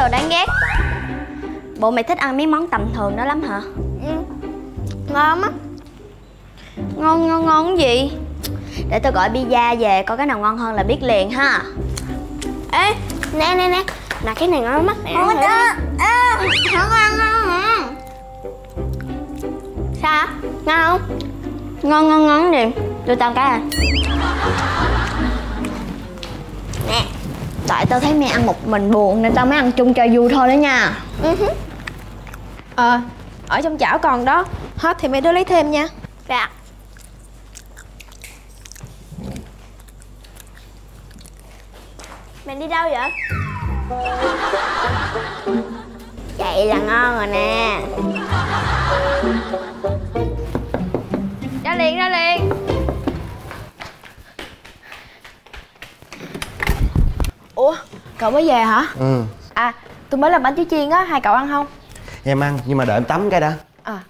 đồ đáng ghét Bộ mày thích ăn mấy món tầm thường đó lắm hả? ừ. ngon á Ngon ngon ngon cái gì? Để tôi gọi pizza về coi cái nào ngon hơn là biết liền ha ê nè nè nè mà cái này ngon mắt nè thử ơ, đi. không ăn ngon hả sao ngon không Ngon ngon ngon gì? Tôi tao cái à nè Tại tao thấy mày ăn một mình buồn nên tao mới ăn chung cho vui thôi đó nha. Ừ. Ờ, ở trong chảo còn đó. Hết thì mấy đứa lấy thêm nha. Dạ. Mày đi đâu vậy? Vậy là ngon rồi nè. Ra liền ra liền Ủa, cậu mới về hả? ừ. À, tôi mới làm bánh chuối chiên á, hai cậu ăn không? em ăn nhưng mà đợi em tắm cái đã. À.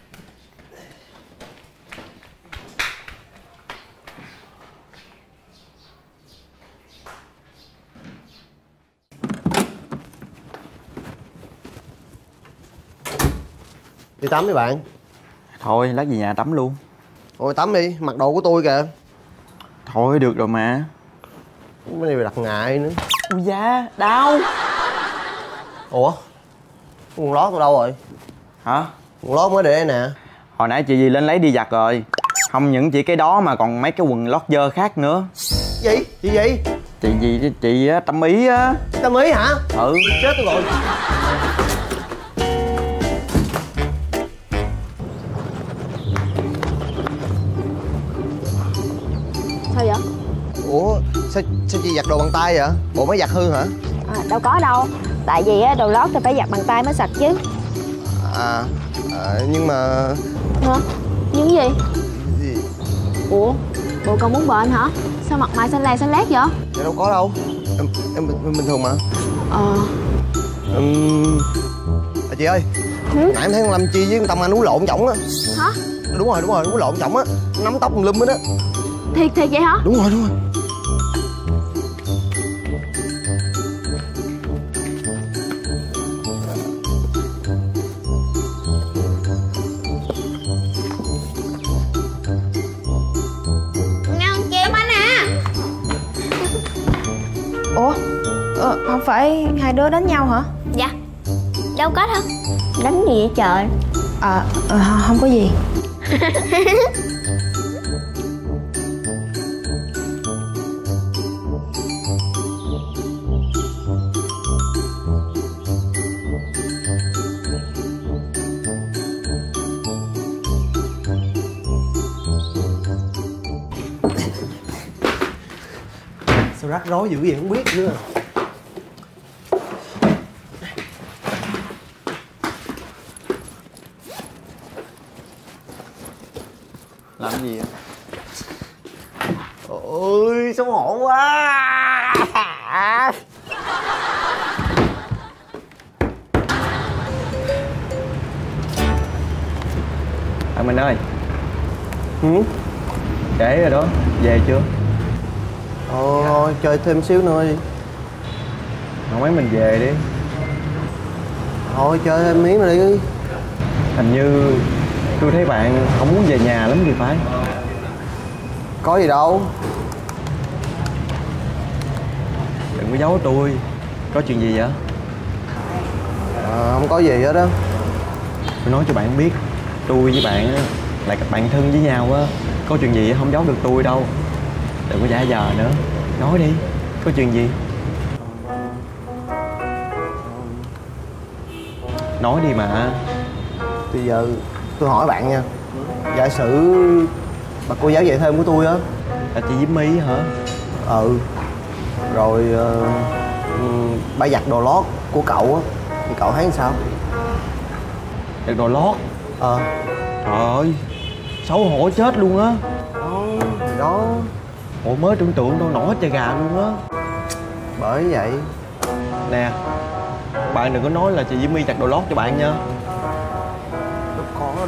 Đi tắm đi bạn. Thôi lát về nhà tắm luôn. Ôi tắm đi mặc đồ của tôi kìa. Thôi được rồi mà. Cái này đặt ngại nữa Ui da, đau. Ủa? Quần lót tôi đâu rồi? Hả? quần lót mới để đây nè. Hồi nãy chị gì lên lấy đi giặt rồi. Không những chỉ cái đó mà còn mấy cái quần lót dơ khác nữa. Gì? Gì gì Chị gì? Chị á, tâm ý á. Tâm ý hả? Ừ. Chết tôi rồi ủa sao sao chị giặt đồ bằng tay vậy? Bộ máy giặt hư hả? À, đâu có đâu. Tại vì á, đồ lót thì phải giặt bằng tay mới sạch chứ. À, à nhưng mà Hả? Những gì? gì? Ủa, bộ còn muốn bệnh hả? Sao mặt mày xanh lè xanh lét vậy? dạ đâu có đâu. Em em, em bình thường mà. Ờ, Ừm... À, chị ơi. Nãy em thấy con lâm chi với con tâm anh uống lộn chổng á. Hả? đúng rồi đúng rồi uống lộn chổng á. Nắm tóc lum hết á. Thiệt thiệt vậy hả? đúng rồi đúng rồi phải hai đứa đánh nhau hả? dạ. Đâu có đâu. Đánh gì vậy trời? À, ờ, không có gì. Sao rắc rối dữ vậy? Không biết nữa Làm gì vậy? ôi xấu hổ quá À Minh ơi ừ? Trễ rồi đó Về chưa? thôi thôi chơi thêm xíu nữa đi Không mấy mình về đi thôi chơi thêm miếng nữa đi Hình như tôi thấy bạn không muốn về nhà lắm thì phải. Có gì đâu. Đừng có giấu tôi. Có chuyện gì vậy? à, không có gì hết á. Tôi nói cho bạn biết Tôi với bạn á là các bạn thân với nhau á Có chuyện gì không giấu được tôi đâu. Đừng có giả vờ nữa. Nói đi Có chuyện gì? Nói đi mà. Bây giờ tôi hỏi bạn nha. Giả sử bà cô giáo dạy thêm của tôi á. Là chị Diễm My hả? Ừ. Rồi ừm, bà giặt đồ lót của cậu á. Thì cậu thấy sao? Được đồ lót? Ờ. Trời ơi Xấu hổ chết luôn á. Đó thì đó. Ủa mới tưởng tượng đâu nổi hết trời gà luôn á. Bởi vậy. Nè Bạn đừng có nói là chị Diễm My giặt đồ lót cho bạn nha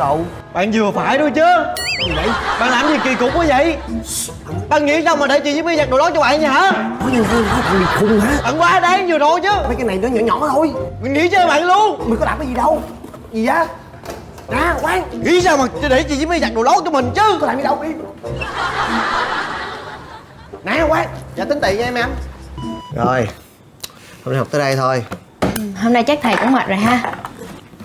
có đâu Bạn vừa phải thôi chứ. Gì vậy? Bạn làm gì kỳ cục quá vậy? Bạn nghĩ sao mà để chị với My giặt đồ lót cho bạn vậy hả? Nói nhân viên nói bạn bị khùng hả? Bạn quá đáng vừa rồi chứ. Mấy cái này nó nhỏ nhỏ thôi. Mình nghĩ chơi bạn luôn. Mình có làm cái gì đâu. Gì á nè khoan Nghĩ sao mà để chị với My giặt đồ lót cho mình chứ? Có làm gì đâu đi nè khoan dạ tính tiền nha em em. Rồi hôm nay học tới đây thôi. Hôm nay chắc thầy cũng mệt rồi ha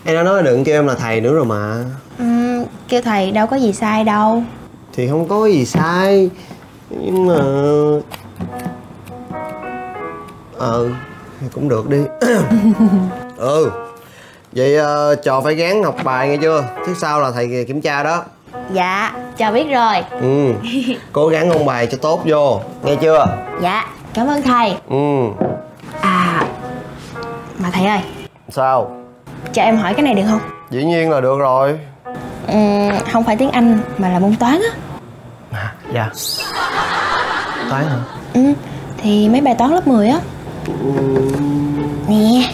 em đã nói đừng kêu em là thầy nữa rồi mà. Ừm, Kêu thầy đâu có gì sai đâu. Thì không có gì sai. Nhưng mà ờ thì cũng được đi. Ừ vậy uh, trò phải gắng học bài nghe chưa? Thứ sau là thầy kiểm tra đó. Dạ, cho biết rồi. Ừ cố gắng ôn bài cho tốt vô. Nghe chưa? Dạ, cảm ơn thầy. Ừ. À, mà thầy ơi. Sao Cho em hỏi cái này được không? dĩ nhiên là được rồi. Ừm, không phải tiếng Anh mà là môn toán á. À, dạ. Toán hả? Ừ, Thì mấy bài toán lớp 10 á. Nè.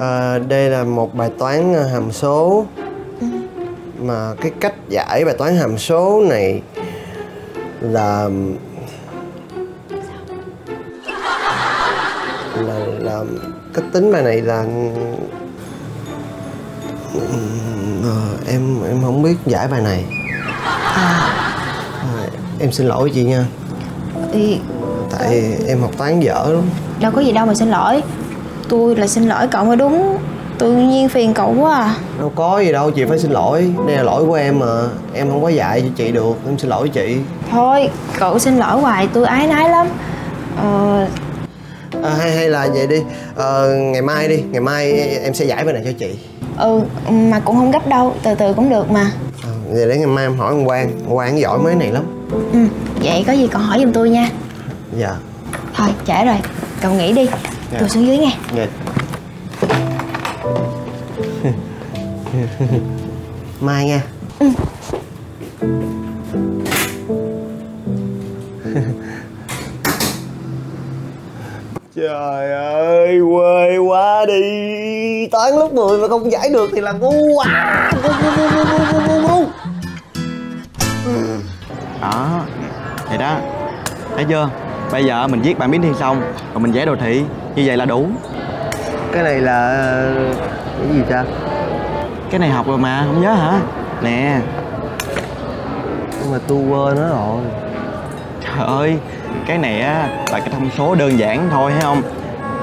À, đây là một bài toán ờ, hàm số. Mà cái cách giải bài toán hàm số này là cách tính bài này là Ờ, em em không biết giải bài này. À, em xin lỗi chị nha. Ý, tại em học toán dở lắm. Đâu có gì đâu mà xin lỗi. Tôi là xin lỗi cậu mới đúng. Tự nhiên phiền cậu quá à. Đâu có gì đâu chị phải xin lỗi. Đây là lỗi của em mà. Em không có dạy cho chị được. Em xin lỗi chị. Thôi, cậu xin lỗi hoài tôi ái nái lắm. Ờ, à, hay hay là vậy đi. Ờ, ngày mai đi. Ngày mai em sẽ giải bài này cho chị. Ừ, mà cũng không gấp đâu, từ từ cũng được mà. À, vậy để ngày mai em hỏi ông Quang. Ông Quang giỏi mấy này lắm. Ừ, vậy có gì cậu hỏi giùm tôi nha. Dạ. Thôi, trễ rồi, cậu nghỉ đi. Tôi xuống dưới nha dạ. Mai nha Trời ơi, quê quá đi. Toán lớp 10 mà không giải được thì là ngu à Ngu, ngu, ngu, ngu, ngu, ngu, ngu, ngu. Đó Vậy đó. Thấy chưa? Bây giờ mình viết bảng biến thiên xong Rồi mình vẽ đồ thị. Như vậy là đủ. Cái này là... cái gì ta? Cái này học rồi mà Không nhớ hả? Nè. Nhưng mà tôi quên nó rồi. Trời ơi Cái này á Là cái thông số đơn giản thôi thấy không?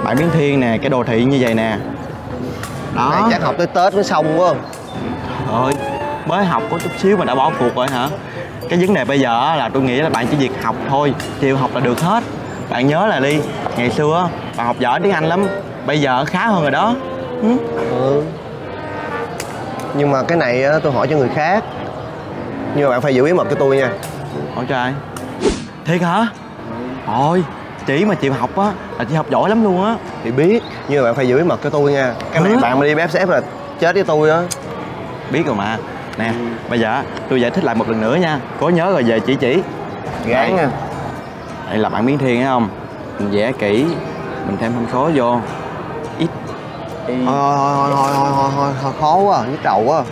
Bảng biến thiên nè Cái đồ thị như vậy nè. Đó. Này chắc học tới Tết mới xong quá Trời ơi Mới học có chút xíu mà đã bỏ cuộc rồi hả? Cái vấn đề bây giờ là tôi nghĩ là bạn chỉ việc học thôi Chịu học là được hết. Bạn nhớ là đi Ngày xưa bạn học giỏi tiếng Anh lắm Bây giờ khá hơn rồi đó. Ừ? Ừ. Nhưng mà cái này á, tôi hỏi cho người khác. Nhưng mà bạn phải giữ bí mật cho tôi nha. Ôi trời Thiệt hả Ôi Chỉ mà chịu học á Là chị học giỏi lắm luôn á. Thì biết Nhưng mà bạn phải giữ bí mật cho tôi nha. Cái này bạn mà đi xếp là chết với tôi á. Biết rồi mà. Nè Bây giờ tôi giải thích lại một lần nữa nha. Cố nhớ rồi về chỉ chỉ. Gán nha. Đây là bạn biến thiên thấy không? Mình vẽ kỹ Mình thêm thông số vô. Ít. Thôi thôi thôi thôi thôi thôi thôi khó quá nhức đầu quá.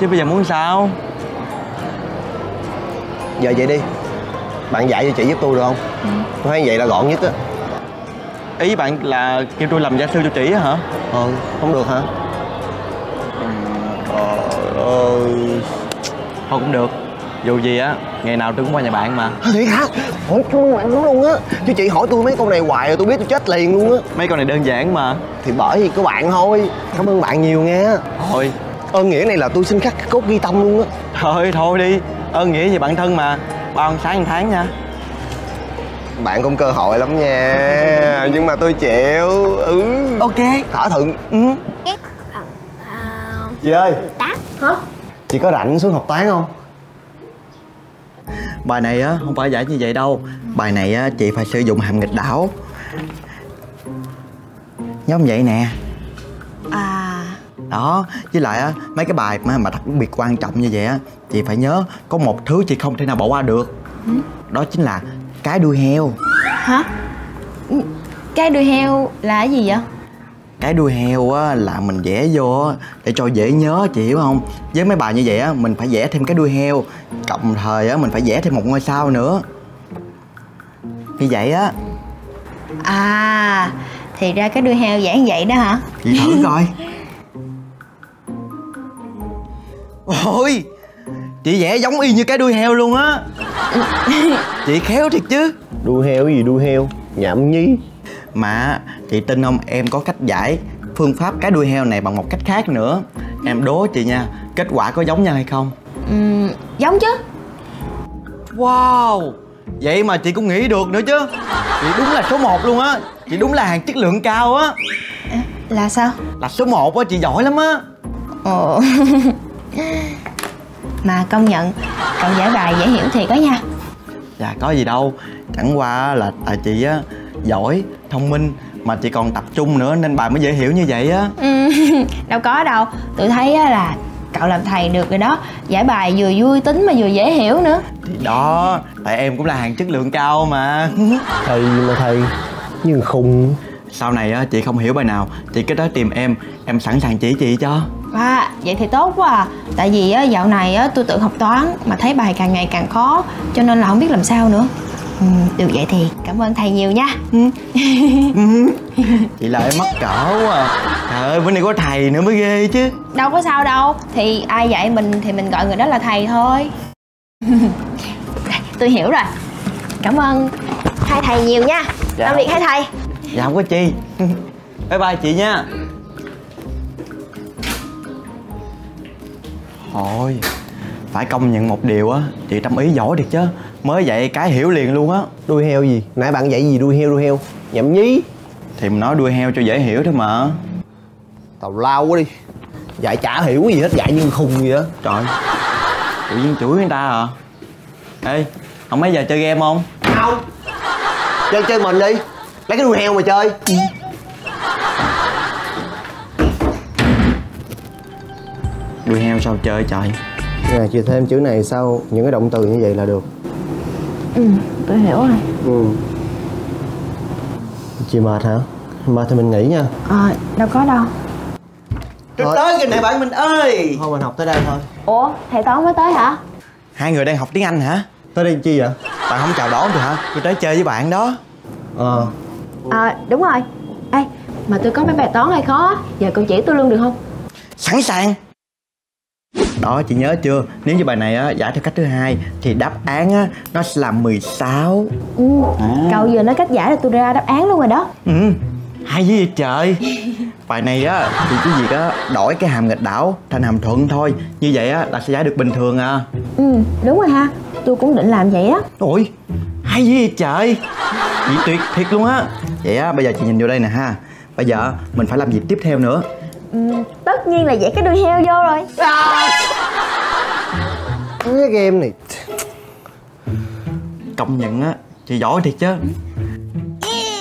Chứ bây giờ muốn sao? Giờ vậy đi Bạn dạy cho chị giúp tôi được không? Tôi thấy vậy là gọn nhất á. Ý bạn là kêu tôi làm gia sư cho chị á hả? Ừ không được hả? Trời ơi. Thôi cũng được. Dù gì á Ngày nào tôi cũng qua nhà bạn mà. Thiệt hả? Hỏi ơn bạn lắm luôn á. Chứ chị hỏi tôi mấy câu này hoài rồi tôi biết tôi chết liền luôn á. Mấy con này đơn giản mà. Thì bởi vì có bạn thôi. Cảm ơn bạn nhiều nghe. Thôi. Ơn nghĩa này là tôi xin khắc cốt ghi tâm luôn á. Thôi thôi đi. Ơn nghĩa gì bạn thân mà Bao sáng ăn tháng nha. Bạn cũng cơ hội lắm nha Nhưng mà tôi chịu. Ừ. Ok. Thỏa thuận. Ừ. Chị ơi. hả? Chị có rảnh xuống học toán không? Bài này á không phải giải như vậy đâu. Bài này á chị phải sử dụng hàm nghịch đảo. Giống vậy nè. À, Đó Với lại á mấy cái bài mà, mà đặc biệt quan trọng như vậy á Chị phải nhớ có một thứ chị không thể nào bỏ qua được. Đó chính là cái đuôi heo. Hả? Ừ, Cái đuôi heo là cái gì vậy? cái đuôi heo á là mình vẽ vô á để cho dễ nhớ chị hiểu không? Với mấy bài như vậy á mình phải vẽ thêm cái đuôi heo. Cộng thời á mình phải vẽ thêm một ngôi sao nữa. Như vậy á. À Thì ra cái đuôi heo giảng vậy đó hả? Chị thử coi ôi chị vẽ giống y như cái đuôi heo luôn á. Chị khéo thiệt chứ. Đuôi heo cái gì đuôi heo? Nhảm nhí. Mà chị tin không em có cách giải phương pháp cái đuôi heo này bằng một cách khác nữa. Em đố chị nha Kết quả có giống nhau hay không? Ừm, Giống chứ. Wow Vậy mà chị cũng nghĩ được nữa chứ. Chị đúng là số 1 luôn á. Chị đúng là hàng chất lượng cao á. Là sao? Là số 1 á chị giỏi lắm á. Ồ Mà công nhận Cậu giải bài dễ hiểu thiệt đó nha. Dạ có gì đâu. Chẳng qua là tại chị á Giỏi, thông minh Mà chị còn tập trung nữa nên bài mới dễ hiểu như vậy á. Ừm, Đâu có đâu. Tôi thấy á là cậu làm thầy được rồi đó. Giải bài vừa vui tính mà vừa dễ hiểu nữa. Thì đó Tại em cũng là hàng chất lượng cao mà. Thầy mà thầy Nhưng khùng Sau này á chị không hiểu bài nào Chị cứ tới tìm em Em sẵn sàng chỉ chị cho À, vậy thì tốt quá à. Tại vì á, dạo này á, tôi tự học toán mà thấy bài càng ngày càng khó cho nên là không biết làm sao nữa. Ừ, được vậy thì cảm ơn thầy nhiều nha. Chị là em mắc cỡ quá à. Trời ơi bữa nay có thầy nữa mới ghê chứ Đâu có sao đâu. Thì ai dạy mình thì mình gọi người đó là thầy thôi. tôi hiểu rồi. Cảm ơn hai thầy nhiều nha. Dạ. Tạm biệt hai thầy. Dạ không có chi Bye bye chị nha Thôi Phải công nhận một điều á Chị Tâm Ý giỏi thiệt chứ. Mới dạy cái hiểu liền luôn á. Đuôi heo gì? Nãy bạn dạy gì đuôi heo đuôi heo? Nhảm nhí. Thì mình nói đuôi heo cho dễ hiểu thôi mà. Tào lao quá đi. Dạy chả hiểu gì hết Dạy như khùng gì á. Trời Tự nhiên chửi người ta à? Ê Không mấy giờ chơi game không? Không. Chơi chơi mình đi. Lấy cái đuôi heo mà chơi Đuôi heo sao chơi trời Nè chị thêm chữ này sau Những cái động từ như vậy là được Ừ, tôi hiểu rồi. Ừ Chị mệt hả? Mệt thì mình nghỉ nha À, đâu có đâu. Tôi tới kìa này bạn mình ơi Thôi mình học tới đây thôi Ủa, thầy toán mới tới hả? Hai người đang học tiếng Anh hả Tới đây chi vậy? Bạn không chào đón tôi hả Tôi tới chơi với bạn đó Ờ À, đúng rồi. Ê, mà tôi có mấy bài toán này khó á. Giờ cậu chỉ tôi luôn được không? Sẵn sàng Đó chị nhớ chưa? Nếu như bài này á, giải theo cách thứ hai Thì đáp án á, nó sẽ là 16 Ừ, cậu vừa nói cách giải là tôi ra đáp án luôn rồi đó. Ừ Hay gì vậy trời? Bài này á thì chỉ việc á đổi cái hàm nghịch đảo thành hàm thuận thôi. Như vậy á là sẽ giải được bình thường à. Ừ, đúng rồi ha. Tôi cũng định làm vậy á. Ôi hay gì vậy trời? Chị tuyệt thiệt luôn á. Vậy á bây giờ chị nhìn vô đây nè ha. Bây giờ mình phải làm gì tiếp theo nữa. Ừ, tất nhiên là vẽ cái đuôi heo vô rồi. Cái game này. Công nhận á Chị giỏi thiệt chứ.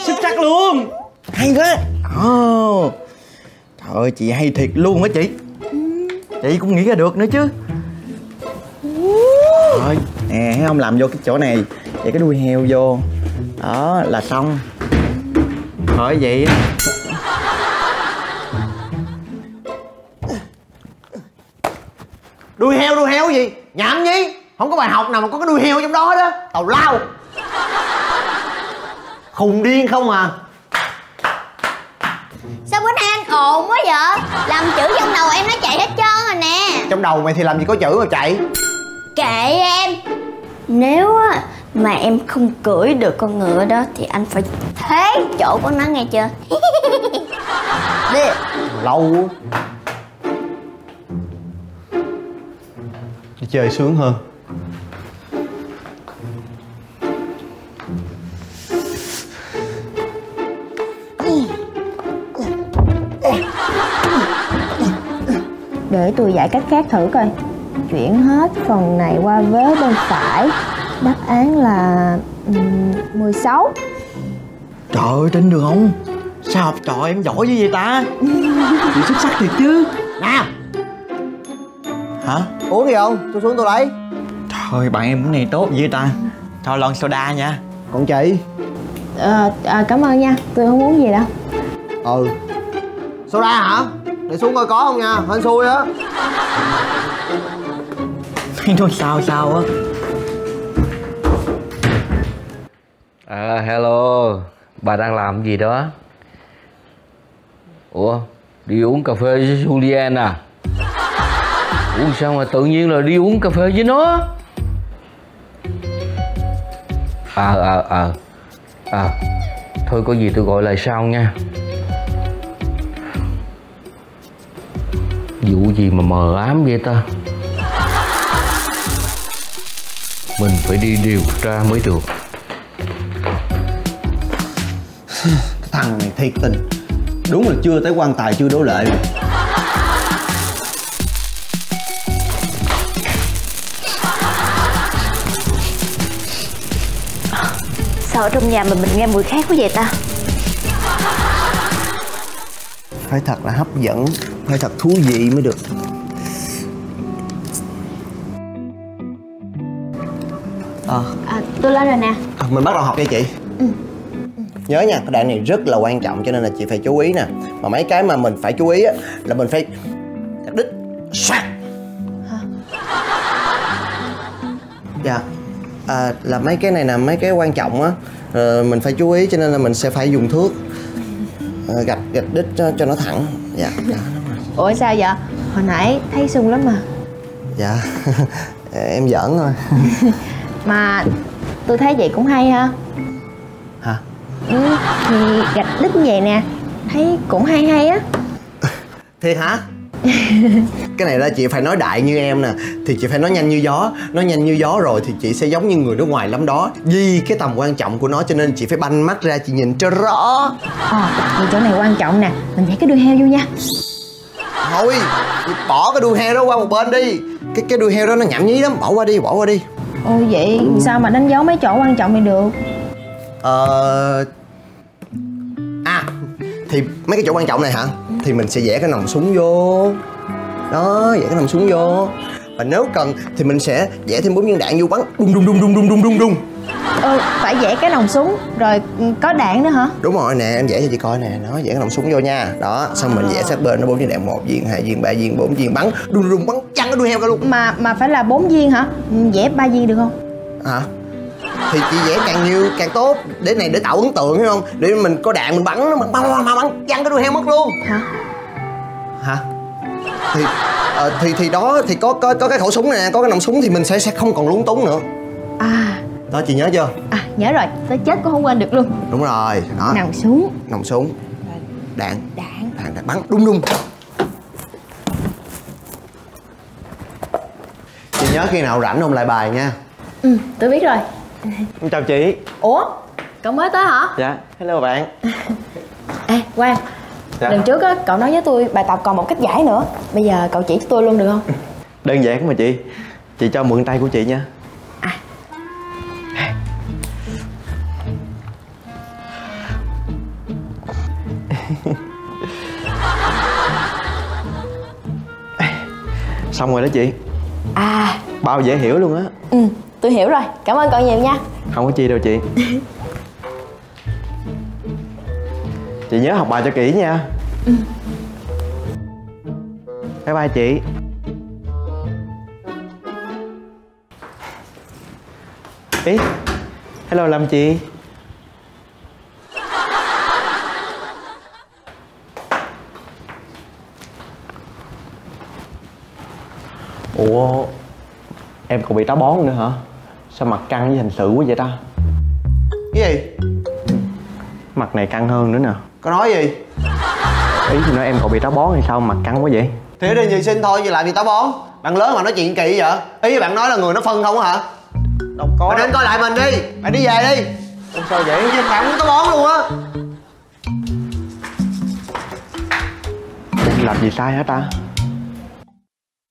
Xuất sắc luôn. Hay quá. Ồ. Trời ơi chị hay thiệt luôn á chị. Chị cũng nghĩ ra được nữa chứ. Rồi Nè thấy không? Làm vô cái chỗ này Vậy cái đuôi heo vô. Đó là xong. Thôi vậy. Á Đuôi heo đuôi heo gì Nhảm nhí. Không có bài học nào mà có cái đuôi heo trong đó đó. Tào lao. Khùng điên không à? Sao bữa nay anh ồn quá vậy? Làm chữ trong đầu em nó chạy hết trơn rồi nè. Trong đầu mày thì làm gì có chữ mà chạy? Kệ em. Nếu á mà em không cưỡi được con ngựa đó Thì anh phải thế chỗ của nó nghe chưa? Đi. Lâu chơi sướng hơn Để tôi giải cách khác thử coi. Chuyển hết phần này qua vế bên phải. Đáp án là um, 16. Trời ơi tin được không Sao học trò em giỏi như vậy ta Chị xuất sắc thiệt chứ Nè Hả? Uống gì không? Tôi xuống tôi lấy. Trời bạn em này tốt dữ ta. Cho lon soda nha. Còn chị? Ờ, à, cảm ơn nha. Tôi không uống gì đâu. Ừ. Soda hả? Để xuống coi có không nha. Hên xui á. Nói sao sao á? À hello, bà đang làm gì đó? Ủa, đi uống cà phê với Julien à? Ủa sao mà tự nhiên là đi uống cà phê với nó? À à à À. Thôi có gì tôi gọi lại sau nha. Vụ gì mà mờ ám vậy ta? Mình phải đi điều tra mới được. Cái thằng này thiệt tình. Đúng là chưa tới quan tài, chưa đổ lệ. Sao ở trong nhà mà mình nghe mùi khác quá vậy ta? Phải thật là hấp dẫn phải thật thú vị mới được. Ờ À tôi lên rồi nè. À, mình bắt đầu học nha chị. Nhớ nha cái đoạn này rất là quan trọng cho nên là chị phải chú ý nè. Mà mấy cái mà mình phải chú ý á là mình phải cắt đích soạt dạ à, là mấy cái này là mấy cái quan trọng á ờ, mình phải chú ý cho nên là mình sẽ phải dùng thước ờ, gạch gạch đích cho, cho nó thẳng. Dạ dạ. Ủa sao vậy? Hồi nãy thấy sung lắm mà. Dạ em giỡn thôi. Mà tôi thấy vậy cũng hay ha. Hả? Ừ, Thì gạch đích như vậy nè Thấy cũng hay hay á. Thiệt hả cái này là chị phải nói đại như em nè thì chị phải nói nhanh như gió. Nói nhanh như gió rồi thì chị sẽ giống như người nước ngoài lắm đó. Vì cái tầm quan trọng của nó cho nên chị phải banh mắt ra chị nhìn cho rõ. Ờ, thì chỗ này quan trọng nè Mình vẽ cái đuôi heo vô nha. Thôi chị bỏ cái đuôi heo đó qua một bên đi. Cái cái đuôi heo đó nó nhảm nhí lắm bỏ qua đi bỏ qua đi. Ôi vậy sao mà đánh dấu mấy chỗ quan trọng này được? Ờ à thì mấy cái chỗ quan trọng này hả? Thì mình sẽ vẽ cái nòng súng vô đó vẽ cái nòng súng vô. Và nếu cần thì mình sẽ vẽ thêm bốn viên đạn vô bắn. Đùng đùng đùng đùng đùng đùng đùng đùng. Ừ, phải vẽ cái nòng súng Rồi có đạn nữa hả? đúng rồi nè em vẽ cho chị coi nè. Nó vẽ cái nòng súng vô nha. Đó xong mình vẽ sát bên nó bốn viên đạn. Một viên hai viên ba viên bốn viên bắn. Đùng đùng bắn chăn cái đuôi heo cả luôn. Mà mà phải là bốn viên hả? Vẽ ba viên được không? hả? Thì chị vẽ càng nhiều càng tốt. Để này để tạo ấn tượng hiểu không? Để mình có đạn mình bắn nó bắn bắn bắn, bắn, bắn chăn cái đuôi heo mất luôn. Hả? hả thì ờ, thì thì đó thì có có có cái khẩu súng nè có cái nòng súng thì mình sẽ sẽ không còn lúng túng nữa. À, đó chị nhớ chưa? À nhớ rồi, tới chết cũng không quên được luôn. Đúng rồi đó. Nòng súng. Nòng súng. Đạn. Đạn. Đạn đạn bắn đung đung. Chị nhớ khi nào rảnh không lại bài nha. Ừ, tôi biết rồi. Chào chị. Ủa, cậu mới tới hả? dạ hello bạn. Ê, Quang Dạ. Lần trước á, cậu nói với tôi bài tập còn một cách giải nữa. Bây giờ cậu chỉ cho tôi luôn được không? đơn giản mà chị. Chị cho mượn tay của chị nha. À. xong rồi đó chị. À, bao dễ hiểu luôn á. Ừ, tôi hiểu rồi, cảm ơn cậu nhiều nha. Không có chi đâu chị chị nhớ học bài cho kỹ nha. Bye bye chị. Ý hello lâm chị ủa em còn bị táo bón nữa hả? Sao mặt căng với hình sự quá vậy ta? Cái gì? Mặt này căng hơn nữa nè có nói gì? Ý thì nói em còn bị táo bón hay sao mặt căng quá vậy? Thì ở đây vệ sinh thôi chứ làm gì táo bón. Bạn lớn mà nói chuyện kỳ vậy? Ý bạn nói là người nó phân không hả? Đâu có bạn đến coi lại mình đi. Bạn đi về đi. Ủa sao vậy. Nhìn bạn cũng táo bón luôn á. Làm gì sai hả ta?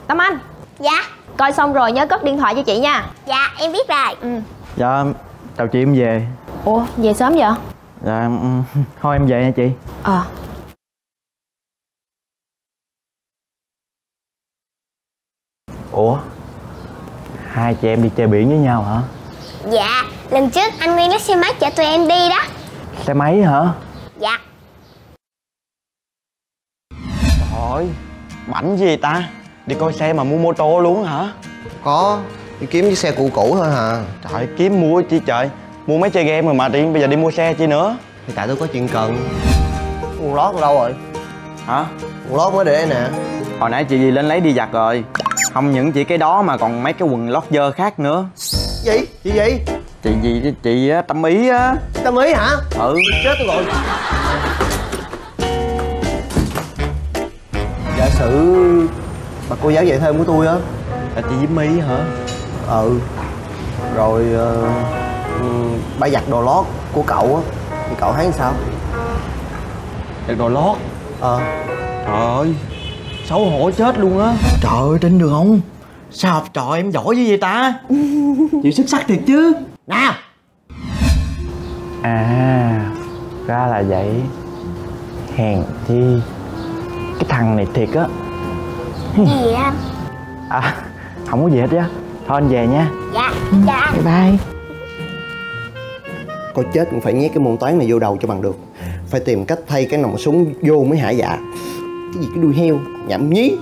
Tâm Anh, Dạ. Coi xong rồi nhớ cất điện thoại cho chị nha. Dạ em biết rồi. Ừ. Dạ chào chị em về. Ủa, về sớm vậy? Dạ ừm, thôi em về nha chị. Ờ. Ủa? Hai chị em đi chơi biển với nhau hả? Dạ Lần trước anh Nguyên lấy xe máy chở tụi em đi đó. Xe máy hả? Dạ. Ơi bảnh gì ta? Đi coi xe mà mua mô tô luôn hả? Có Đi kiếm chiếc xe cũ cũ thôi hả? Trời kiếm mua chi trời mua mấy chơi game rồi mà điện bây giờ đi mua xe chi nữa. Thì tại tôi có chuyện cần. Quần lót ở đâu rồi? Hả? Quần lót mới để đây nè. Hồi nãy chị gì lên lấy đi giặt rồi. Không những chỉ cái đó mà còn mấy cái quần lót dơ khác nữa. Gì? Chị gì? chị gì chị á, tâm ý á. Tâm ý hả? ừ. Chết tôi rồi. Giả sử Bà cô giáo dạy thêm của tôi á. Là chị với mỹ hả? Ừ. Rồi ờ, ừ, Bà giặt đồ lót của cậu á Thì cậu thấy sao? Giặt đồ lót? Ờ. Trời ơi xấu hổ chết luôn á. Trời ơi tin được không? Sao học trò em giỏi như vậy ta? Chịu xuất sắc thiệt chứ. Nào à ra là vậy. Hèn chi. Cái thằng này thiệt á. Gì vậy anh? à không có gì hết á. Thôi anh về nha. Dạ, dạ bye bye có chết cũng phải nhét cái môn toán này vô đầu cho bằng được. Phải tìm cách thay cái nòng súng vô mới hả dạ. Cái gì, cái đuôi heo, Nhảm nhí.